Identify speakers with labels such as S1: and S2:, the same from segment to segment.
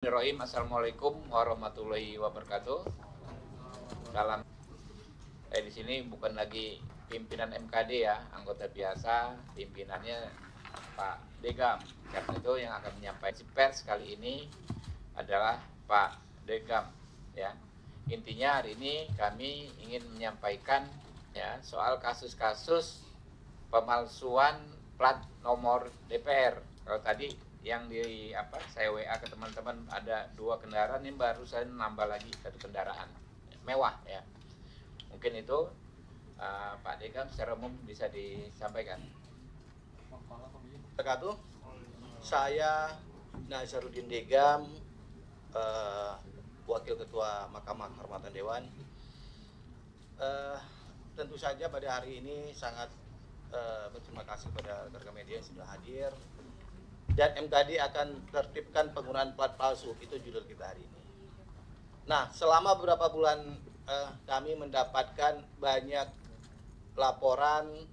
S1: Bismillahirrahmanirrahim. Assalamualaikum warahmatullahi wabarakatuh. Dalam eh, di sini bukan lagi pimpinan MKD ya, anggota biasa, pimpinannya Pak Degam. Karena itu yang akan menyampaikan pers kali ini adalah Pak Degam ya. Intinya hari ini kami ingin menyampaikan ya soal kasus-kasus pemalsuan plat nomor DPR. Kalau tadi yang di apa saya WA ke teman-teman ada dua kendaraan ini baru saya nambah lagi satu kendaraan mewah ya mungkin itu uh, Pak Dekam secara umum bisa disampaikan
S2: Wabarakatuh. Saya Nazarudin Degam, eh, Wakil Ketua Mahkamah Kehormatan Dewan. Eh, tentu saja pada hari ini sangat eh, berterima kasih pada rekan media yang sudah hadir dan MKD akan tertibkan penggunaan plat palsu itu judul kita hari ini. Nah, selama beberapa bulan eh, kami mendapatkan banyak laporan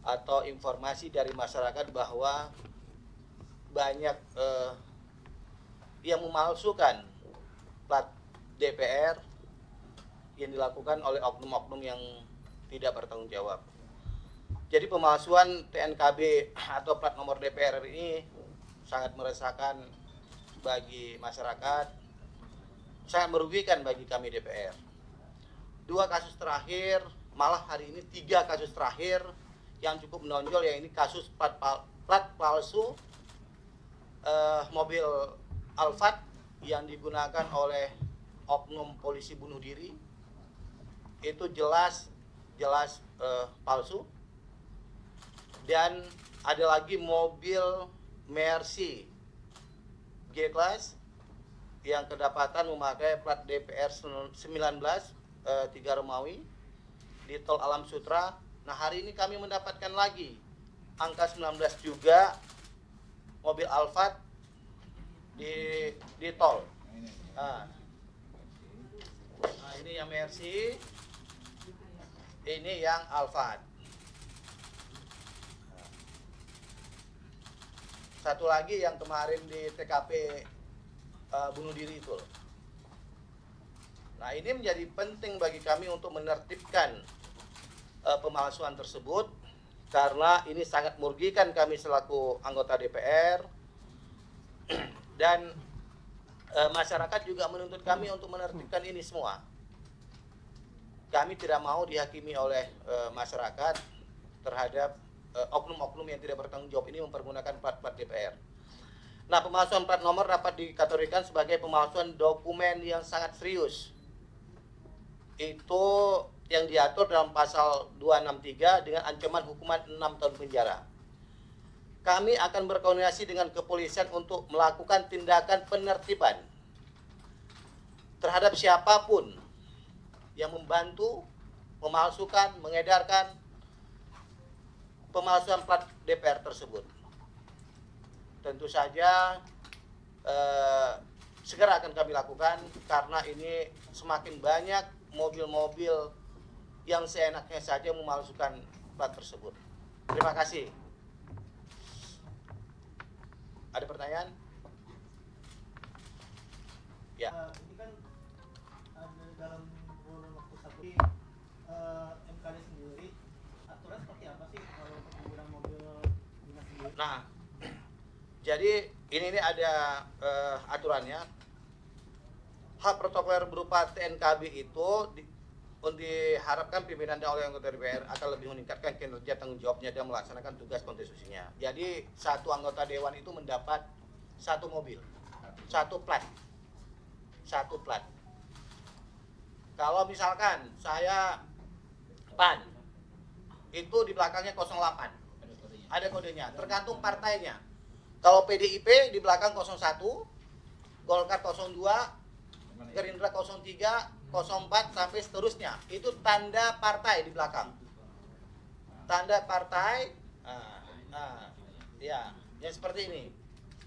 S2: atau informasi dari masyarakat bahwa banyak eh, yang memalsukan plat DPR yang dilakukan oleh oknum-oknum yang tidak bertanggung jawab. Jadi pemalsuan TNKB atau plat nomor DPR ini sangat meresahkan bagi masyarakat, sangat merugikan bagi kami DPR. Dua kasus terakhir, malah hari ini tiga kasus terakhir yang cukup menonjol ya ini kasus plat, plat palsu eh, mobil Alphard yang digunakan oleh oknum polisi bunuh diri itu jelas jelas eh, palsu dan ada lagi mobil Mercy G-Class yang kedapatan memakai plat DPR 19 eh, 3 Romawi di tol Alam Sutra. Nah, hari ini kami mendapatkan lagi angka 19 juga mobil Alphard di di tol. Nah, Nah, ini yang Mercy. Ini yang Alphard. Satu lagi yang kemarin di TKP eh, bunuh diri itu. loh. Nah, ini menjadi penting bagi kami untuk menertibkan eh, pemalsuan tersebut karena ini sangat merugikan kami selaku anggota DPR dan eh, masyarakat juga menuntut kami untuk menertibkan ini semua. Kami tidak mau dihakimi oleh eh, masyarakat terhadap oknum-oknum yang tidak bertanggung jawab ini mempergunakan plat-plat DPR. Nah, pemalsuan plat nomor dapat dikategorikan sebagai pemalsuan dokumen yang sangat serius. Itu yang diatur dalam pasal 263 dengan ancaman hukuman 6 tahun penjara. Kami akan berkoordinasi dengan kepolisian untuk melakukan tindakan penertiban terhadap siapa pun yang membantu memalsukan, mengedarkan pemalsuan plat DPR tersebut. Tentu saja eh, segera akan kami lakukan karena ini semakin banyak mobil-mobil yang seenaknya saja memalsukan plat tersebut. Terima kasih. Ada pertanyaan? Ya.
S3: Eh, ini kan ada dalam waktu satu ini
S2: Nah, jadi ini ini ada eh, aturannya. Hak protokoler berupa TNKB itu di, diharapkan pimpinan dan oleh anggota DPR akan lebih meningkatkan kinerja tanggung jawabnya dan melaksanakan tugas konstitusinya. Jadi satu anggota dewan itu mendapat satu mobil, satu plat, satu plat. Kalau misalkan saya PAN itu di belakangnya 08 ada kodenya tergantung partainya. Kalau PDIP di belakang 01 Golkar 02 Gerindra 03 04 sampai seterusnya. Itu tanda partai di belakang. Tanda partai nah, nah, ya ya seperti ini.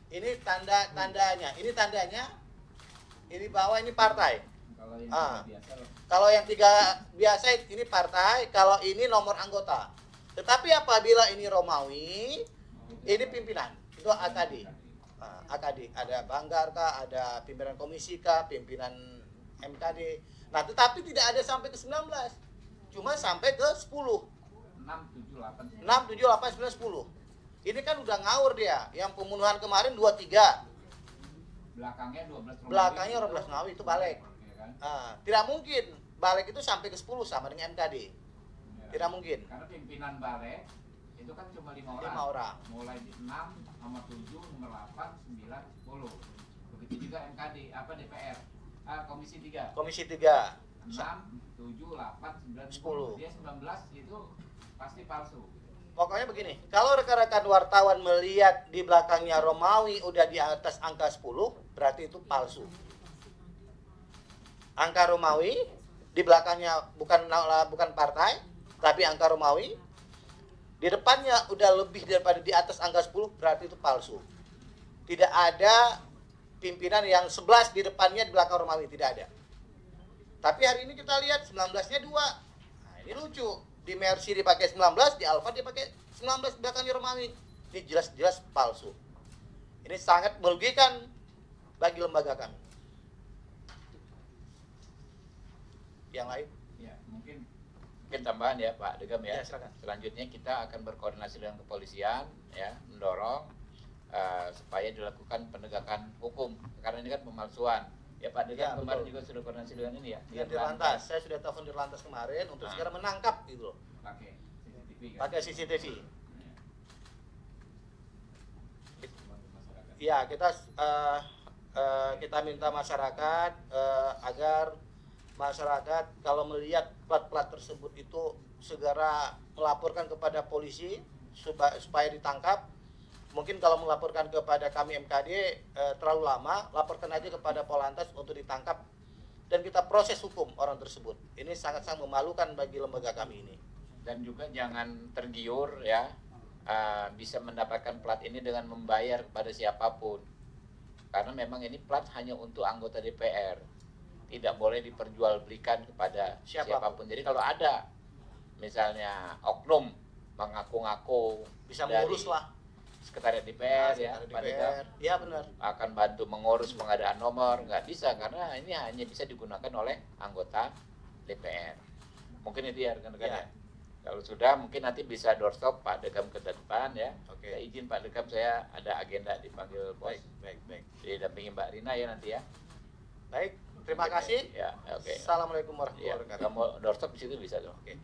S2: Ini tanda tandanya. Ini tandanya ini bawah ini partai.
S1: Kalau yang
S2: Ah. kalau yang tiga biasa ini partai, kalau ini nomor anggota. Tetapi apabila ini Romawi, ini pimpinan, itu AKD. Ah. AKD, ada Banggar kah, ada pimpinan komisi kah, pimpinan MKD. Nah, tetapi tidak ada sampai ke 19. Cuma sampai ke 10.
S1: 6, 7, 8,
S2: 6, 7, 8, 9, 10. Ini kan udah ngawur dia. Yang pembunuhan kemarin 23.
S1: belakangnya 12 Romawi.
S2: Belakangnya 12 Romawi, itu balik.
S1: Ya kan?
S2: Ah, tidak mungkin balik itu sampai ke 10 sama dengan MKD. Tidak mungkin.
S1: Karena pimpinan balik itu kan cuma lima orang.
S2: Lima orang.
S1: Mulai di 6, nomor 7, nomor 8, 9, 10. Begitu juga MKD, apa DPR? Ah, Komisi 3.
S2: Komisi 3.
S1: 6, 7, 8, 9,
S2: 10.
S1: 10. Dia 19 itu pasti palsu.
S2: Pokoknya begini, kalau rekan-rekan wartawan melihat di belakangnya Romawi udah di atas angka 10, berarti itu palsu. Angka Romawi di belakangnya bukan bukan partai, tapi angka Romawi di depannya udah lebih daripada di atas angka 10, berarti itu palsu. Tidak ada pimpinan yang 11 di depannya di belakang Romawi, tidak ada. Tapi hari ini kita lihat 19-nya dua. Nah, ini lucu. Di Mercy dipakai 19, di Alfa dipakai 19 di belakangnya Romawi. Ini jelas-jelas palsu. Ini sangat merugikan bagi lembaga kami. Yang lain?
S1: Mungkin tambahan ya Pak Degam ya.
S2: Ya, silakan.
S1: Selanjutnya kita akan berkoordinasi dengan kepolisian ya, mendorong eh, supaya dilakukan penegakan hukum karena ini kan pemalsuan. Ya Pak Degam
S2: Ya,
S1: kemarin
S2: betul.
S1: juga sudah koordinasi dengan ini ya.
S2: Dengan Dirlantas. Saya sudah telepon Dirlantas kemarin untuk
S1: Ah.
S2: segera menangkap gitu loh.
S1: Pakai CCTV kan.
S2: Pakai CCTV.
S1: Ya. Bantu masyarakat.
S2: Ya, kita eh, eh, kita minta masyarakat eh, agar masyarakat kalau melihat plat-plat tersebut itu segera melaporkan kepada polisi supaya, ditangkap. Mungkin kalau melaporkan kepada kami MKD eh, terlalu lama, laporkan aja kepada Polantas untuk ditangkap dan kita proses hukum orang tersebut. Ini sangat-sangat memalukan bagi lembaga kami ini.
S1: dan juga jangan tergiur ya uh, bisa mendapatkan plat ini dengan membayar kepada siapa pun karena memang ini plat hanya untuk anggota DPR tidak boleh diperjualbelikan kepada
S2: Siapa
S1: pun. siapa pun, jadi kalau ada misalnya oknum mengaku-ngaku
S2: Bisa mengurus lah.
S1: sekretariat DPR ya
S2: Sekretariat
S1: Pak
S2: DPR. Ya benar.
S1: akan bantu mengurus pengadaan nomor nggak bisa karena ini hanya bisa digunakan oleh anggota DPR mungkin itu ya rekan-rekan
S2: Ya.
S1: ya. kalau sudah mungkin nanti bisa doorstop Pak Degam ke depan ya
S2: Oke.
S1: saya izin Pak Degam saya ada agenda dipanggil bos
S2: Baik, baik, baik.
S1: didampingi Mbak Rina ya nanti ya
S2: Baik, terima kasih.
S1: ya oke
S2: Assalamualaikum
S1: ya
S2: warahmatullahi wabarakatuh.
S1: kamu doorstop di situ bisa tuh
S2: Oke.